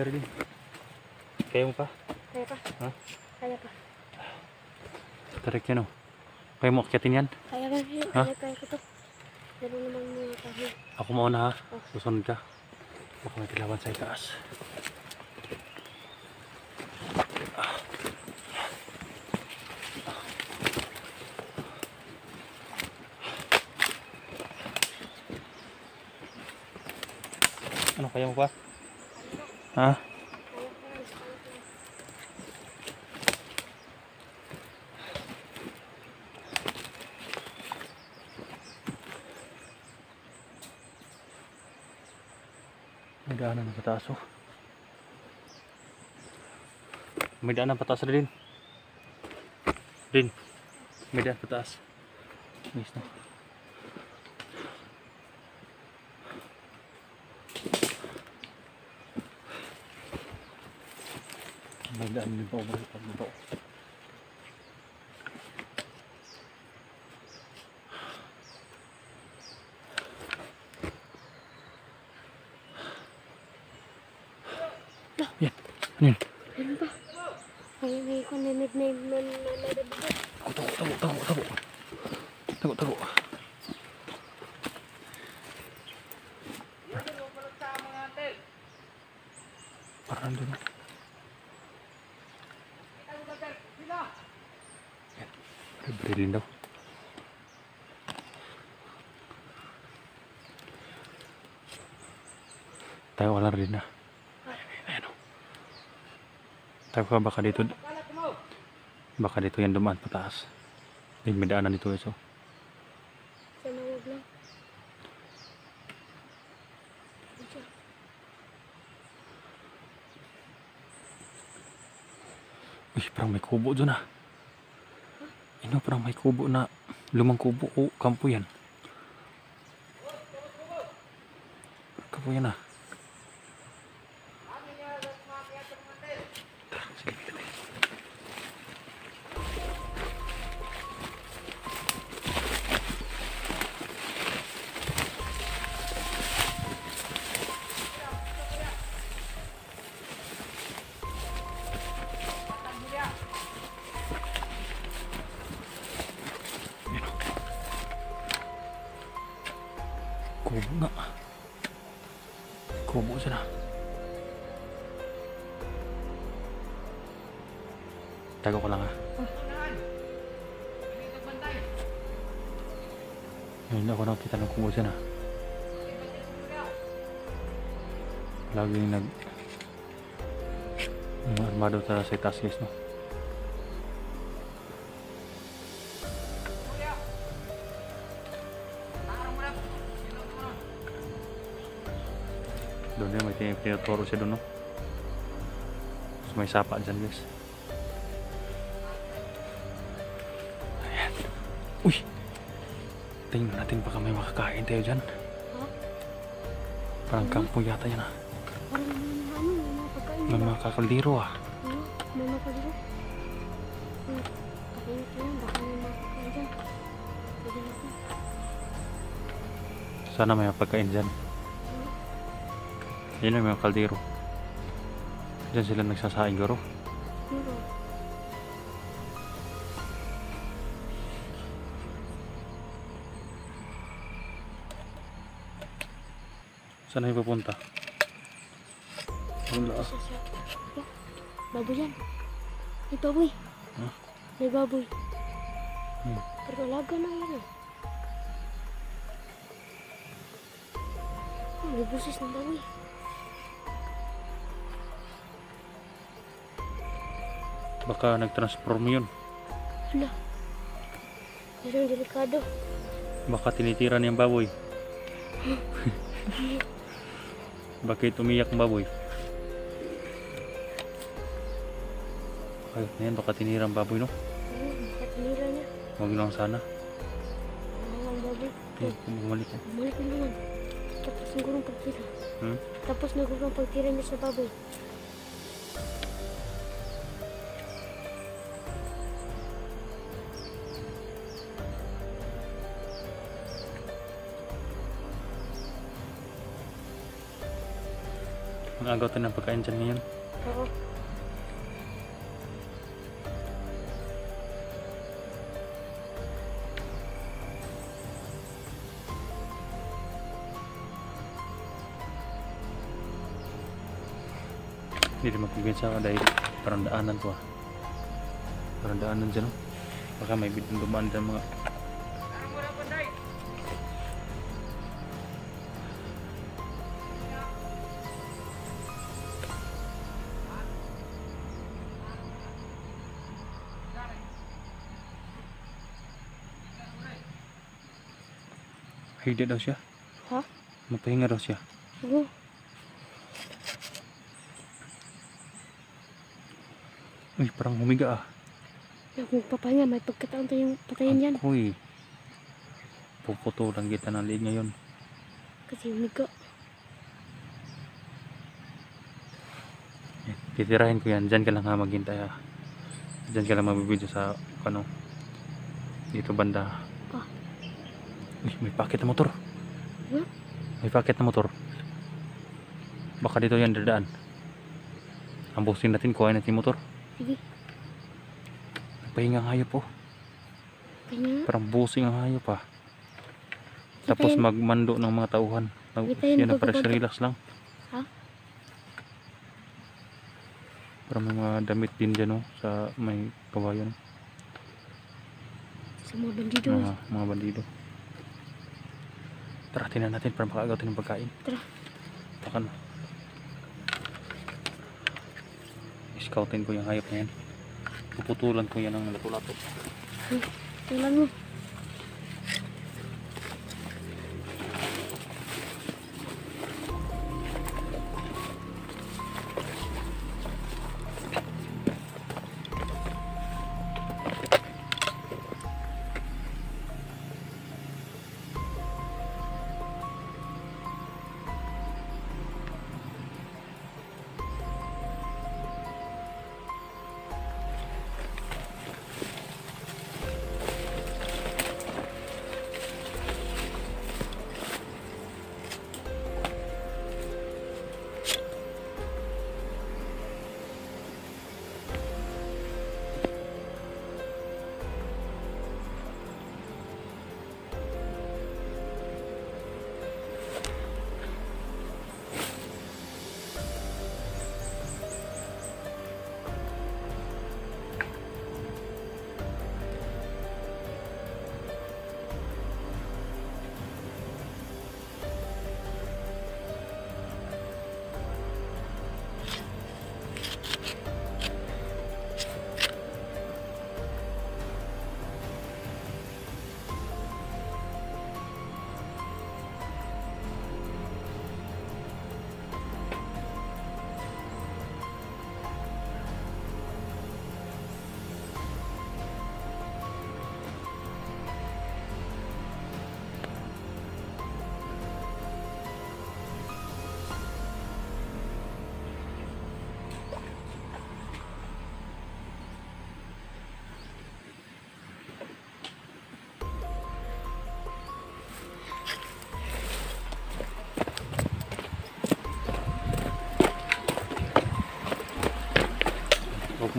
Berlin. Kaya mo pa? Kaya pa. Ha? Kaya pa. Tarik yan oh. Kaya mo akyatin yan? Kaya pa. Ha? Kaya kaya ko to. Pero naman mga tayo. Ako mauna ha. Oh. Susunod ka. Baka may tilawan sa itaas. Ano kaya mo pa? Ha? May daanan ng pataas oh. May daanan pataas rin. Din. May daan pataas. Nice no. May daan din pa ako pag dito. Tayo wala rin na. Ayan o. Tayo ka baka dito. Baka dito yan dumaan pataas. May may daanan dito iso. Uy, parang may kubo dun ah. Ino, parang may kubo na lumang kubo. O, kampo yan. Kampo yan ah. Tago ko lang ah. Ngayon ako nakita ng kubo siya na. Laging nag... Armado talaga sa itaas guys no. Doon yun, may tin- tinuturo siya doon, no? Tapos may sapa dyan, guys. Uy! Tingnan natin baka may makakain tayo dyan. Ha? Parang kampo yata yan, ah. Parang ano, may mga pagkain. May ah. Ano? May pagkain. Hmm. Kakain ko yun. Baka may mga pagkain dyan. Pwede natin. Sana may pagkain dyan. Yan ang mga kaldiro. Diyan sila nagsasaing, garo. Pero, Saan na pupunta? Wala. baboy yan. May baboy. Ha? May baboy. Hmm. Pero alaga na yan eh. Oh, may busis ng baboy. Baka nag-transform yun. Hala. Parang delikado. Baka tinitira niyang baboy. Bakit umiyak ang baboy? Ayun na yan, baka tinira ang baboy, no? Ano, makatinira niya. Huwag lang sana. Ang baboy? Eh, bumalik yan. Bumalik na naman. Tapos nagurong pagtira. Hmm? Tapos nagurong pagtira niya sa baboy. Rin magpipinsa ka dahil parang daanan to ah. Parang daanan dyan oh. Baka may bidang dumaan dyan mga Higda daw siya. Ha? Mapahinga daw siya. Oo. Uy, parang humiga ah. Yung magpapahinga, may pagkataon tayong patayin yan. Uy. Puputo lang kita ng liig ngayon. Kasi umiga. Yan, Titirahin ko yan. Diyan ka lang ha maghintay ha. Diyan ka lang mabibidyo sa ano. Dito banda. Ah. Uy, may paket na motor. Huh? May paket na motor. Baka dito yan dadaan. Ambusin natin, kuhain natin yung motor. Sige. Pahinga ang hayop po. Pahinga. Parang busing ang hayop pa. Tapos magmando ng mga tauhan. Yun, yan na para relax lang. Ha? Parang may mga damit din dyan oh, sa may kawayan. Sa mga bandido. Mga, mga bandido. Tara, tinan natin para makagaw tayo ng pagkain. Tara. Takan. Scoutin ko yung hayop na yan. Puputulan ko yan ng lato-lato. Tulan mo.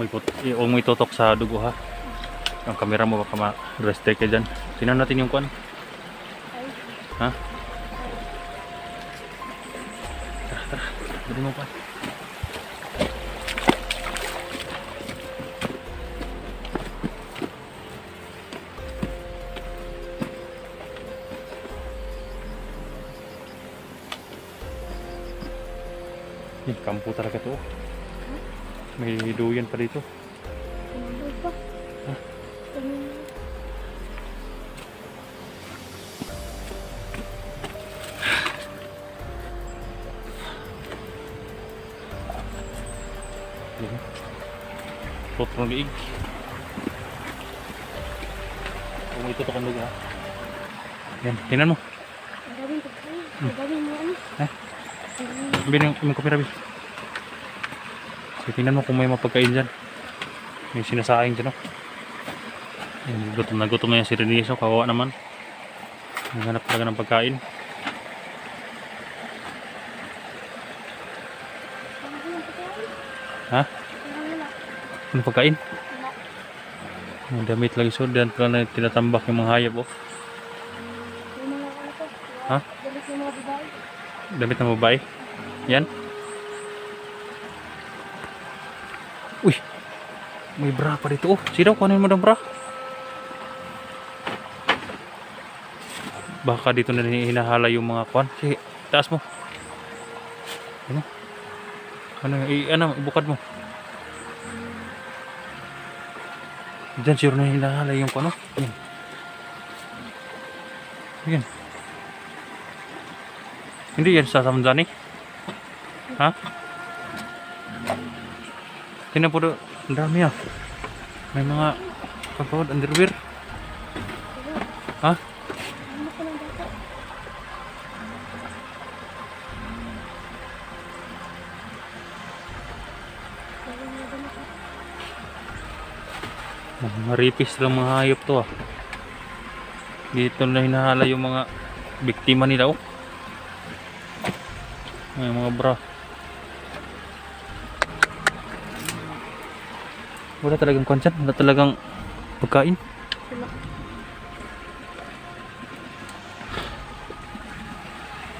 Eh, huwag mo itutok sa dugo ha. Ang kamera mo baka ma-restrict ka dyan. Tinan natin yung kwan. Ha? Tara, tara. Dali mo pa. Eh, kampo talaga to. May duyan pa dito. Ano ba? Ha? Ano? Yan. Potong liig. Huwag mo itutok ang dugo ha. Yan, tinan mo. Ang daming pagkain. Ang daming mga ano. Ha? Ang- Sabi ng yung kamera, Bi. So, tingnan mo kung may mapagkain dyan. May sinasaing dyan, oh. Yan, gutom na gutom na yan si Reniso. Kawawa naman. Naghanap talaga ng pagkain. Ha? Ano pagkain? May damit lagi so dan pala na tinatambak yung mga hayop oh. Ha? Damit ng babae. Yan. May bra pa dito oh. Sino kunin mo ng bra? Baka dito na hinahala yung mga kwan. Sige, taas mo. Ano? Ano, i ano, ibukad mo. Diyan sure na hinahala yung kwan. oh. Yan. Yan. Hindi yan sa Samzani. Ha? Po doon. Ang dami ah. May mga kapawad underwear. Ha? Mga ripis lang mga hayop to ah. Dito na hinahala yung mga biktima nila oh. May mga bra. Wala talagang konsent, wala talagang pagkain. Wala.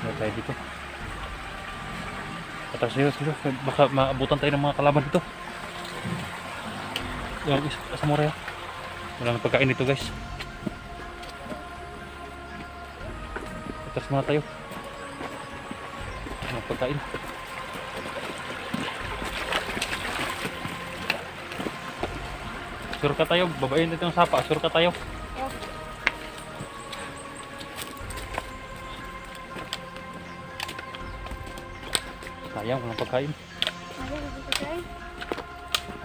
Wala tayo dito. Patras nyo sila, baka maabutan tayo ng mga kalaban dito. Yung isa sa mura yan. Walang pagkain dito guys. Patras muna tayo. Walang pagkain. Sure ka tayo, babayin dito yung sapa. Sure ka tayo. Sayang, walang pagkain.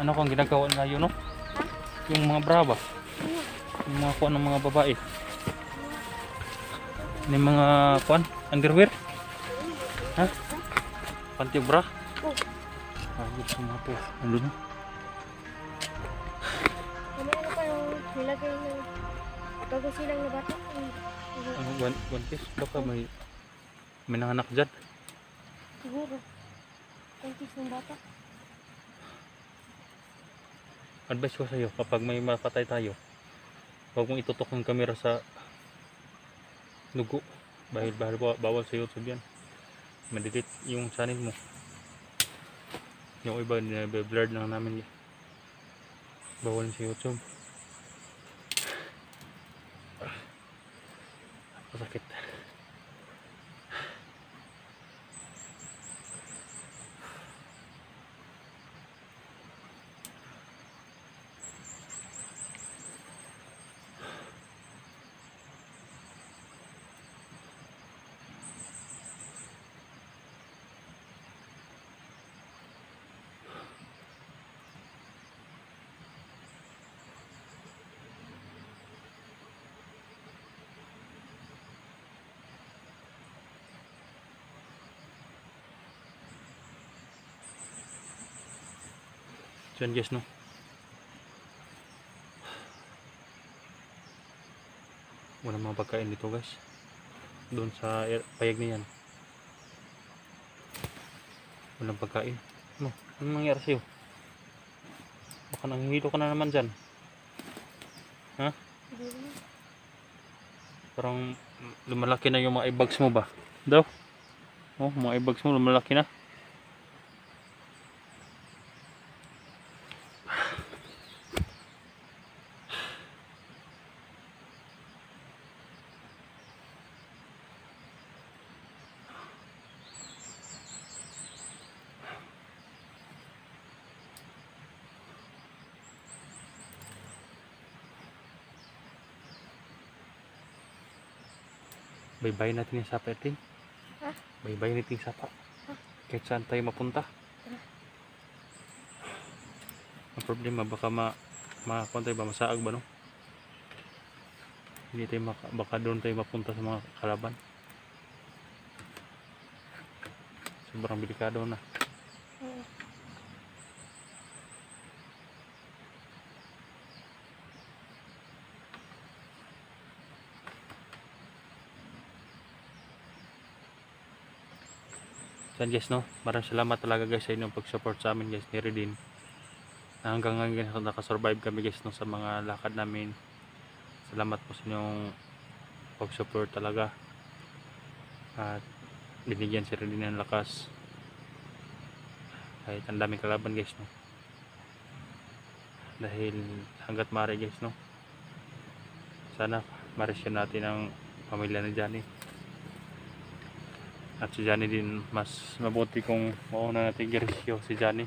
Ano kung ginagawa nila yun, no? Ha? Yung mga brava. Ano? Yung mga kuan ng mga babae. Yung mga kuan, underwear. Ha? Panty bra. Oh, Ayos mga to. Ano na? Nilagay ng bago silang na bata? Yung- yung- Ano, one, one piece? Baka may may nanganak dyan. Siguro. Kuntis ng bata. Advice ko sa iyo, kapag may mapatay tayo, huwag mong itutok ng kamera sa dugo. Bahil bahil bawal, bawal sa YouTube yan. Meditate yung channel mo. Yung iba, blurred lang namin yan. Bawal sa YouTube. Masakit. Diyan guys no. Wala mga pagkain dito guys. Doon sa payag na yan. Walang pagkain. Ano? Anong nangyari sa'yo? Baka nanghihilo ka na naman dyan. Naman. Parang lumalaki na yung mga eyebags mo ba? Daw? Oh, mga eyebags mo lumalaki na. Baybayin natin yung sapa natin. Ha? Baybayin natin yung sapa. Ha? Kahit saan tayo mapunta. Tara. Ang problema baka ma makakuha tayo ba masaag ba no? Hindi tayo maka, baka doon tayo mapunta sa mga kalaban. Sobrang delikado na. Oo. Yan guys no, maraming salamat talaga guys sa inyong pag-support sa amin guys ni Redin. Hanggang ngayon nakasurvive kami guys no sa mga lakad namin. Salamat po sa inyong pag-support talaga. At binigyan si Redin ng lakas. Kahit ang daming kalaban guys no. Dahil hanggat maaari guys no. Sana maresyon natin ang pamilya ni Johnny. At si Johnny din mas mabuti kung mauna natin girisyo si Johnny.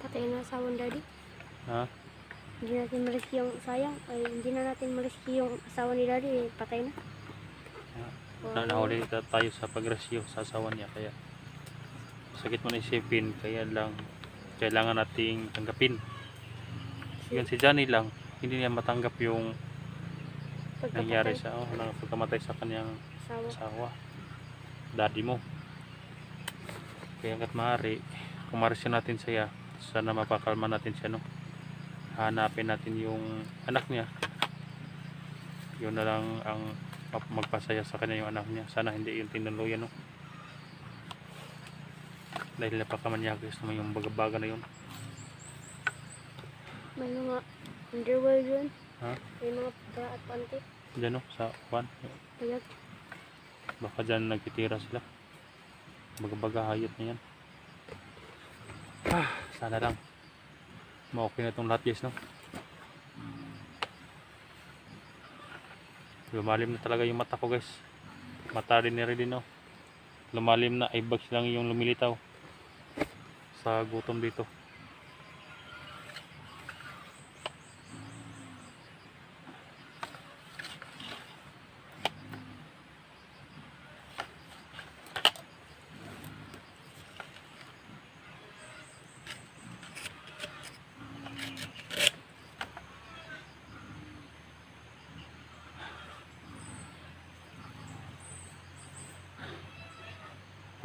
Patay na asawa ni daddy. Ha? Hindi natin mariski yung sayang. Ay, hindi na natin mariski yung asawa ni daddy. Eh, patay na. Na nahuli ta- tayo sa pagresyo sa asawa niya kaya sakit mo na isipin kaya lang kailangan nating tanggapin. Yun si Johnny lang hindi niya matanggap yung nangyari sa oh, nang pagkamatay sa kanyang asawa. asawa. Daddy mo. Kaya hanggat maaari kung marisyon natin siya. Sana mapakalma natin siya no? Hanapin natin yung anak niya. Yun na lang ang magpasaya sa kanya yung anak niya. Sana hindi yung tinuluyan no? Dahil napakamanyagis naman yung bagabaga na yun. May mga underwear yun. Ha? May mga bra at panty. dyan no? Sa kwan. Kaya baka dyan nagtitira sila. Bagabaga hayop na yan. Ah, sana lang. Ma-okay na itong lahat guys no? Lumalim na talaga yung mata ko guys. Mata rin ni Redin no? Lumalim na. Ay bags lang yung lumilitaw. Sa gutom dito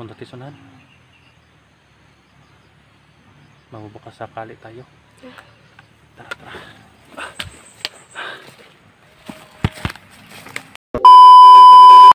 punta tisunan mabubukas sakali tayo. Tara